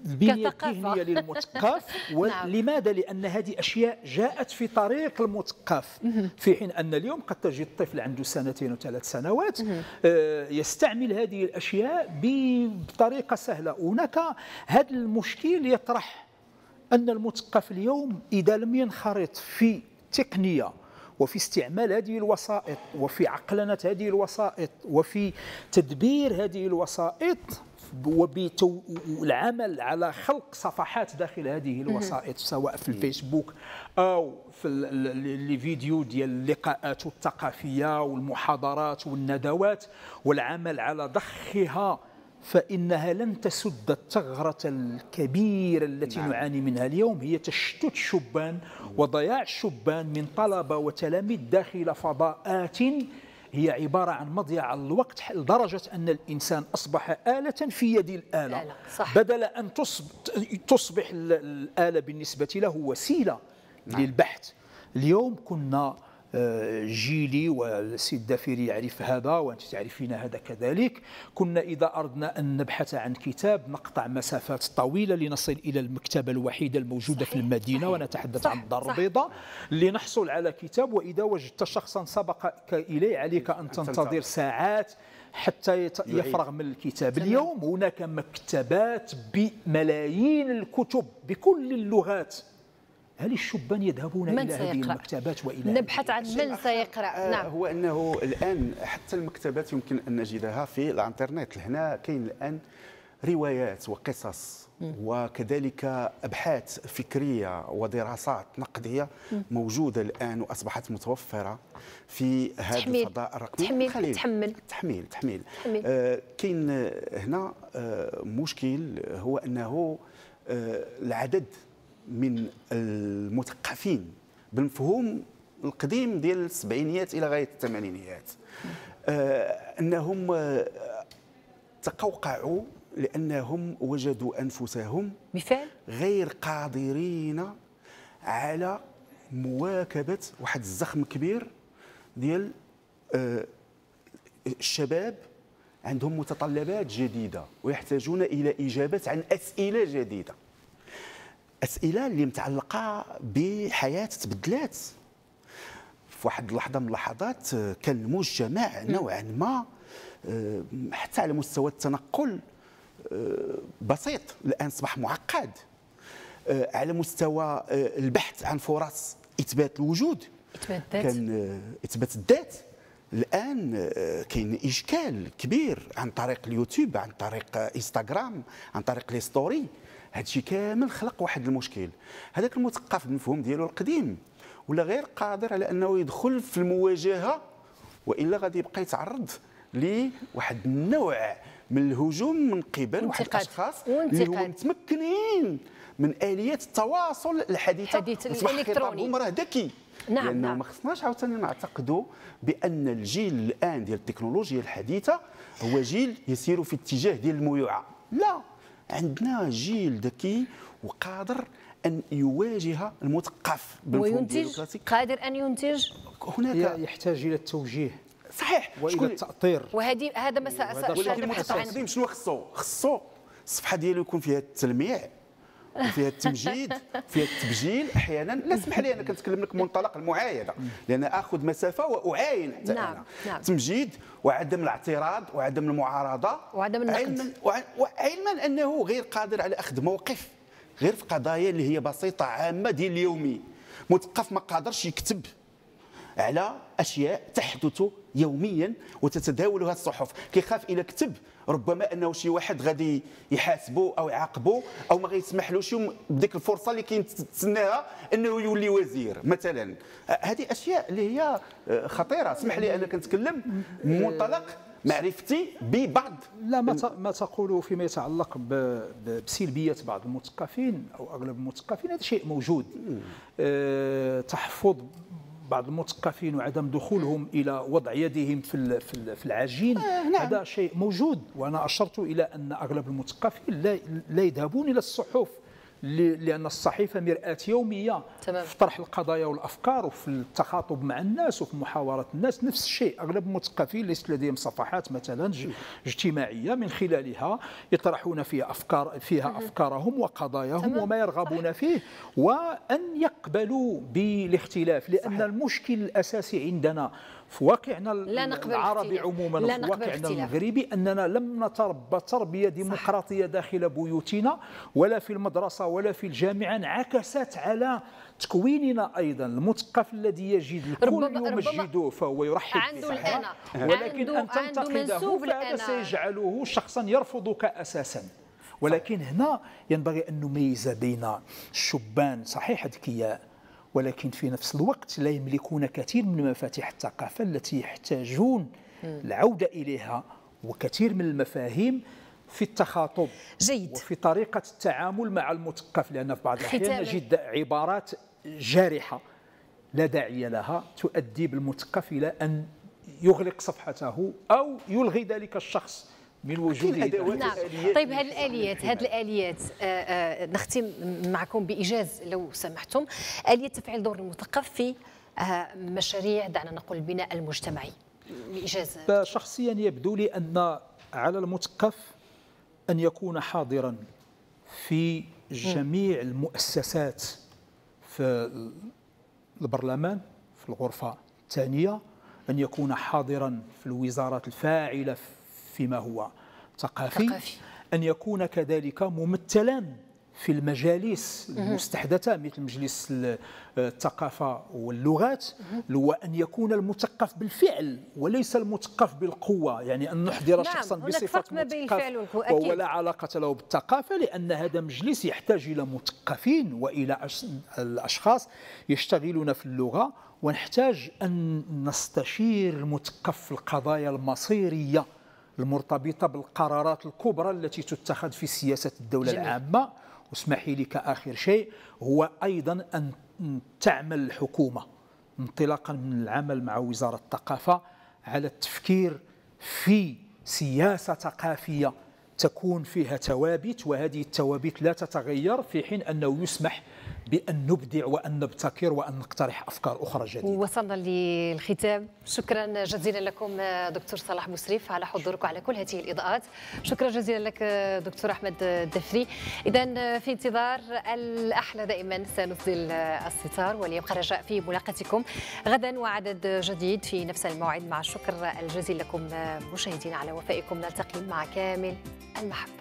البنية الذهنية للمثقف. ولماذا؟ لأن هذه أشياء جاءت في طريق المثقف. في حين أن اليوم قد تجد طفل عنده سنتين وثلاث سنوات آه، يستعمل هذه الأشياء بطريقة سهلة. هناك هذا المشكل يطرح أن المثقف اليوم إذا لم ينخرط في تقنية وفي استعمال هذه الوسائط وفي عقلنة هذه الوسائط وفي تدبير هذه الوسائط والعمل على خلق صفحات داخل هذه الوسائط سواء في الفيسبوك أو في الفيديو ديال اللقاءات الثقافية والمحاضرات والندوات والعمل على ضخها فإنها لن تسد الثغرة الكبيرة التي نعم. نعاني منها اليوم. هي تشتت الشبان وضياع الشبان من طلبة وتلاميذ داخل فضاءات هي عبارة عن مضيعة الوقت لدرجة أن الإنسان أصبح آلة في يد الآلة صح. بدل أن تصبح الآلة بالنسبة له وسيلة نعم. للبحث اليوم كنا جيلي والسيد دافيري يعرف هذا وأنت تعرفين هذا كذلك. كنا إذا أردنا أن نبحث عن كتاب نقطع مسافات طويلة لنصل إلى المكتبة الوحيدة الموجودة صحيح. في المدينة صحيح. ونتحدث صح. عن الدار البيضاء لنحصل على كتاب. وإذا وجدت شخصا سبقك إليه عليك أن تنتظر ساعات حتى يفرغ من الكتاب. اليوم هناك مكتبات بملايين الكتب بكل اللغات. هل الشبان يذهبون إلى هذه المكتبات وإلى نبحث عن من سيقرأ. آه نعم. هو أنه الآن حتى المكتبات يمكن أن نجدها في الإنترنت. هنا كاين الآن روايات وقصص وكذلك أبحاث فكرية ودراسات نقدية موجودة الآن وأصبحت متوفرة في هذا الفضاء الرقمي. تحميل تحمل. تحميل. تحميل. آه كاين هنا آه مشكل هو أنه آه العدد من المثقفين بالمفهوم القديم ديال السبعينيات إلى غاية الثمانينيات. آه أنهم آه تقوقعوا لأنهم وجدوا أنفسهم مثال؟ غير قادرين على مواكبة واحد الزخم كبير ديال آه الشباب عندهم متطلبات جديدة ويحتاجون إلى إجابة عن أسئلة جديدة. أسئلة اللي متعلقة بحياة تبدلات. في واحد اللحظة من اللحظات آه، كان المجتمع نوعا ما آه، حتى على مستوى التنقل آه، بسيط. الآن اصبح معقد. على مستوى البحث عن فرص إثبات الوجود. إثبات الذات. كان إثبات الذات. الآن كاين إشكال كبير عن طريق اليوتيوب عن طريق إنستغرام عن طريق لي ستوري هذا الشيء كامل خلق واحد المشكل. هذاك المثقف المفهوم ديالو القديم. ولا غير قادر على أنه يدخل في المواجهة وإلا غادي يبقى يتعرض لواحد النوع من الهجوم من قبل واحد الأشخاص اللي هما متمكنين من اليات التواصل الحديثة. الحديث الإلكتروني. راه ذكي نعم لأنه نعم. ما خصناش عاوتاني نعتقدوا بأن الجيل الآن ديال التكنولوجيا الحديثة هو جيل يسير في اتجاه ديال الميوعه لا. عندنا جيل ذكي وقادر أن يواجه المثقف وينتج قادر أن ينتج. هناك يحتاج إلى التوجيه. صحيح. وإلى التأطير. وهذه هذا مساء ولكن المتقدم شنو خصو؟ خصو الصفحه ديالو يكون فيها التلميع. فيها التمجيد فيها التبجيل أحيانا لا اسمح لي أنا كنتكلم لك منطلق المعايده لأن أخذ مسافة وأعاين حتى نعم. أنا نعم. تمجيد وعدم الاعتراض وعدم المعارضة وعدم النقد علما وعلما أنه غير قادر على أخذ موقف غير في قضايا اللي هي بسيطة عامة ديال اليومي مثقف ما قادرش يكتب على أشياء تحدث يوميا وتتداولها الصحف كيخاف إلى كتب ربما أنه شي واحد غادي يحاسبه أو يعاقبه أو ما غيسمحلوش بديك الفرصة اللي كيتسناها أنه يولي وزير مثلا. هذه أشياء اللي هي خطيرة. اسمح لي أنا كنتكلم من منطلق معرفتي ببعض. لا ما ما تقوله فيما يتعلق بسلبية بعض المثقفين أو أغلب المثقفين. هذا شيء موجود. أه تحفظ بعض المثقفين وعدم دخولهم إلى وضع يدهم في في العجين آه نعم. هذا شيء موجود وأنا أشرت إلى أن أغلب المثقفين لا, لا يذهبون إلى الصحف لأن الصحيفة مرآة يومية تمام. في طرح القضايا والأفكار وفي التخاطب مع الناس وفي محاورة الناس نفس الشيء أغلب المثقفين ليس لديهم صفحات مثلا اجتماعية من خلالها يطرحون فيها افكار فيها أفكارهم وقضاياهم تمام. وما يرغبون فيه وأن يقبلوا بالاختلاف لأن صحيح. المشكل الأساسي عندنا في واقعنا لا نقبل العربي اختلاف. عموما لا نقبل واقعنا اختلاف. المغربي أننا لم نتربى تربية ديمقراطية داخل بيوتنا ولا في المدرسة ولا في الجامعة انعكست على تكويننا أيضا المثقف الذي يجد الكل يمجده فهو يرحب عنده. الأنا. ولكن عنده تنتقده فهذا. سيجعله شخصا يرفضك أساسا ولكن هنا ينبغي أن نميز بين الشبان صحيح اذكياء ولكن في نفس الوقت لا يملكون كثير من مفاتيح الثقافة التي يحتاجون العودة إليها وكثير من المفاهيم في التخاطب جيد. وفي طريقة التعامل مع المثقف لأن في بعض الأحيان ختاما. نجد عبارات جارحة لا داعي لها تؤدي بالمثقف إلى أن يغلق صفحته أو يلغي ذلك الشخص من وجوده الأدوات نعم طيب هذه الآليات هذه الآليات آه، آه، نختم معكم بإيجاز لو سمحتم. آلية تفعيل دور المثقف في آه، مشاريع دعنا نقول البناء المجتمعي. بإيجاز. فشخصيا يبدو لي أن على المثقف أن يكون حاضرا في جميع المؤسسات في البرلمان في الغرفة الثانية أن يكون حاضرا في الوزارات الفاعلة فيما هو. ثقافي ثقافي. أن يكون كذلك ممثلا في المجالس المستحدثة مثل مجلس ال- الثقافة واللغات هو أن يكون المثقف بالفعل وليس المثقف بالقوة. يعني أن نحضر نعم، شخصا بين مثقف وهو. لا علاقة له بالثقافة لأن هذا مجلس يحتاج إلى مثقفين وإلى أش- الأشخاص يشتغلون في اللغة ونحتاج أن نستشير المثقف في القضايا المصيرية. المرتبطة بالقرارات الكبرى التي تتخذ في سياسة الدولة جميل. العامة واسمحي لي كآخر شيء هو أيضا أن تعمل الحكومة انطلاقا من العمل مع وزارة الثقافة على التفكير في سياسة ثقافية تكون فيها توابت وهذه التوابت لا تتغير في حين أنه يسمح بأن نبدع وأن نبتكر وأن نقترح أفكار أخرى جديدة. وصلنا للختام. شكرا جزيلا لكم دكتور صلاح بوسريف على حضوركم على كل هذه الإضاءات. شكرا جزيلا لك دكتور أحمد الدفري اذا في انتظار الأحلى دائما. سنسدل الستار وليبقى رجاء في ملاقاتكم غدا وعدد جديد في نفس الموعد. مع الشكر الجزيل لكم مشاهدينا على وفائكم. نلتقي مع كامل المحبة.